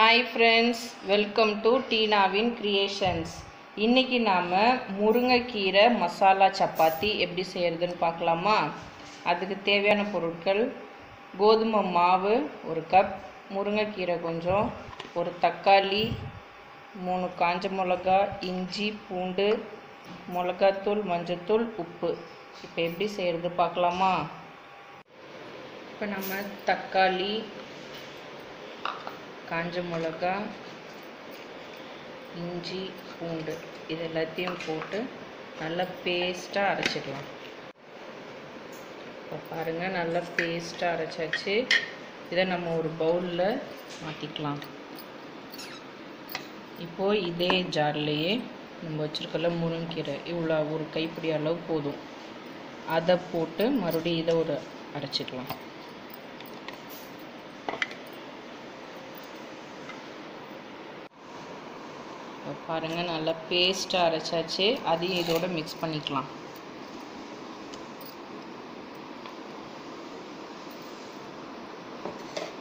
Hi friends welcome to டீனாவின் creations இன்றைக்கி நாம் முருங்கைக்கீரை மசாலா சப்பாத்தி எப்படி செய்கிறதுன்னு பார்க்கலாமா? அதுக்கு தேவையான பொருட்கள் கோதுமை மாவு ஒரு கப் முருங்கைக்கீரை கொஞ்சம் ஒரு தக்காளி மூணு காஞ்ச மிளகா இஞ்சி பூண்டு மிளகாத்தூள் மஞ்சத்தூள் உப்பு. இப்போ எப்படி செய்கிறது பார்க்கலாமா? இப்போ நம்ம தக்காளி காஞ்ச மிளகா இஞ்சி பூண்டு இது எல்லாத்தையும் போட்டு நல்லா பேஸ்ட்டாக அரைச்சிக்கலாம். இப்போ பாருங்கள் நல்லா பேஸ்ட்டாக அரைச்சாச்சு. இதை நம்ம ஒரு பவுலில் மாற்றிக்கலாம் இப்போது இதே ஜார்லேயே நம்ம வச்சுருக்கல முருங்கீரை இவ்வளோ ஒரு கைப்பிடி அளவு போதும். அதை போட்டு மறுபடியும் இதை ஒரு அரைச்சிக்கலாம். பாருங்கள் நல்லா பேஸ்ட்டாக அரைச்சாச்சு. அதையும் இதோட மிக்ஸ் பண்ணிக்கலாம்.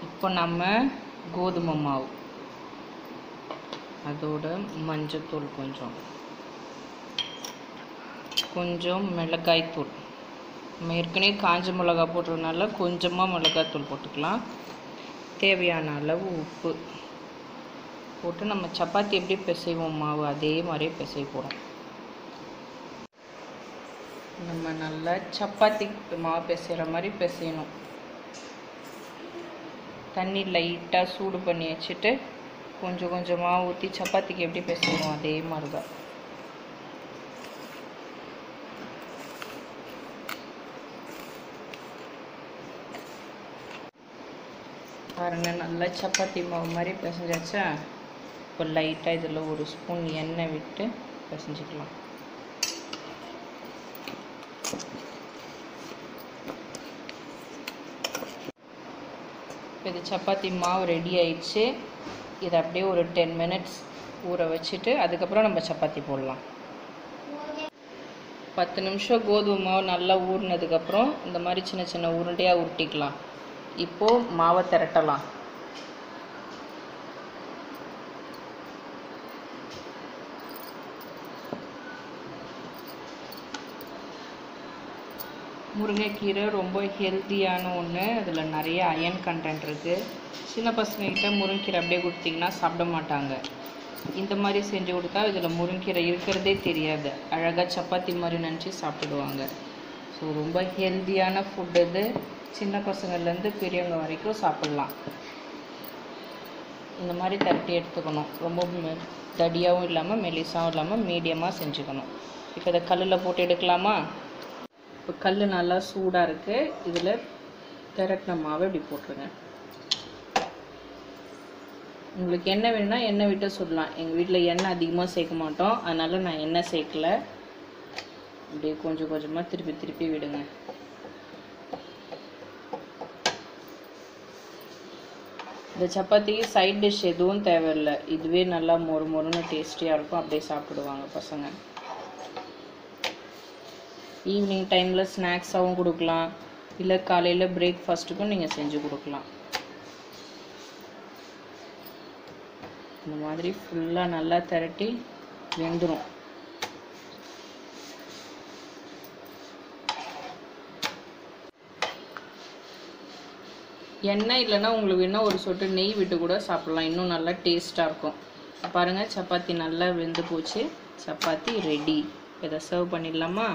இப்போ நம்ம கோதுமை மாவு. அதோட மஞ்சத்தூள் கொஞ்சம். கொஞ்சம் மிளகாய்த்தூள். நம்ம ஏற்கனவே காஞ்ச மிளகாய் போட்டதுனால கொஞ்சமாக மிளகாய்த்தூள் போட்டுக்கலாம். தேவையான அளவு உப்பு. போட்டு நம்ம சப்பாத்தி எப்படி பிசைவோம் மாவு அதே மாதிரியே பிசை போகிறோம் நம்ம நல்லா சப்பாத்தி மாவு பிசைகிற மாதிரி பிசையணும். தண்ணி லைட்டாக சூடு பண்ணி வச்சுட்டு கொஞ்சம் கொஞ்சமாக ஊற்றி சப்பாத்திக்கு எப்படி பிசைவோம் அதே மாதிரி தான் பாருங்கள் நல்லா சப்பாத்தி மாவு மாதிரி பிசைஞ்சாச்சா? இப்போ லைட்டாக இதில் ஒரு ஸ்பூன் எண்ணெய் விட்டு பிசைஞ்சிக்கலாம். இப்போ இது சப்பாத்தி மாவு ரெடி ஆயிடுச்சு. இதை அப்படியே ஒரு டென் மினிட்ஸ் ஊற வச்சுட்டு அதுக்கப்புறம் நம்ம சப்பாத்தி போடலாம். பத்து நிமிஷம் கோதுமை மாவு நல்லா ஊறினதுக்கப்புறம் இந்த மாதிரி சின்ன சின்ன உருண்டையாக உருட்டிக்கலாம். இப்போது மாவை திரட்டலாம். முருங்கைக்கீரை ரொம்ப ஹெல்த்தியான ஒன்று அதில் நிறைய அயன் கண்டென்ட் இருக்குது சின்ன பசங்கக்கிட்ட முருங்கைக்கீரை அப்படியே கொடுத்தீங்கன்னா சாப்பிட மாட்டாங்க. இந்த மாதிரி செஞ்சு கொடுத்தா இதில் முருங்கீரை இருக்கிறதே தெரியாது. அழகாக சப்பாத்தி மாதிரி நினச்சி சாப்பிடுவாங்க. ஸோ ரொம்ப ஹெல்த்தியான ஃபுட் இது. சின்ன பசங்கள்லேருந்து பெரியவங்க வரைக்கும் சாப்பிட்லாம். இந்த மாதிரி தட்டி எடுத்துக்கணும். ரொம்ப தடியாகவும் இல்லாமல் மெலிசாகவும் இல்லாமல் மீடியமாக செஞ்சுக்கணும். இப்போ இதை கல்லில் போட்டு எடுக்கலாமா? இப்போ கல் நல்லா சூடாக இருக்குது இதில் திரட்டின மாவை இப்படி போட்டுருங்க. உங்களுக்கு எண்ணெய் வேணும்னா எண்ணெய் விட்டு சொல்லலாம் எங்கள் வீட்டில் எண்ணெய் அதிகமாக சேர்க்க மாட்டோம். அதனால் நான் எண்ணெய் சேர்க்கல. அப்படியே கொஞ்சம் கொஞ்சமாக திருப்பி திருப்பி விடுங்க. இந்த சப்பாத்திக்கு சைட் டிஷ் எதுவும் தேவையில்லை. இதுவே நல்லா மொறு மொறுன்னு டேஸ்டியாக இருக்கும். அப்படியே சாப்பிடுவாங்க பசங்க. ஈவினிங் டைமில் ஸ்நாக்ஸாகவும் கொடுக்கலாம். இல்லை காலையில் பிரேக்ஃபாஸ்ட்டுக்கும் நீங்கள் செஞ்சு கொடுக்கலாம். இந்த மாதிரி ஃபுல்லாக நல்லா திரட்டி வெந்துடும் எண்ணெய் இல்லைன்னா உங்களுக்கு வேணால் ஒரு சொட்டு நெய் விட்டு கூட சாப்பிட்லாம். இன்னும் நல்லா டேஸ்ட்டாக இருக்கும். பாருங்கள் சப்பாத்தி நல்லா வெந்து போச்சு. சப்பாத்தி ரெடி இதை சர்வ் பண்ணிடலாமா?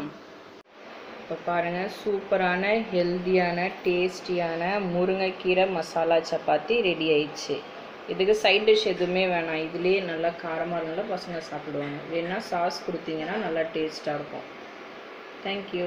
இப்போ பாருங்கள் சூப்பரான ஹெல்த்தியான டேஸ்டியான முருங்கைக்கீரை மசாலா சப்பாத்தி ரெடி ஆயிடுச்சு. இதுக்கு சைட் டிஷ் எதுவுமே வேணாம். இதுலேயே நல்லா காரமாக இருந்தாலும் பசங்க சாப்பிடுவாங்க. வேணால் சாஸ் கொடுத்தீங்கன்னா நல்லா டேஸ்ட்டாக இருக்கும். தேங்க்யூ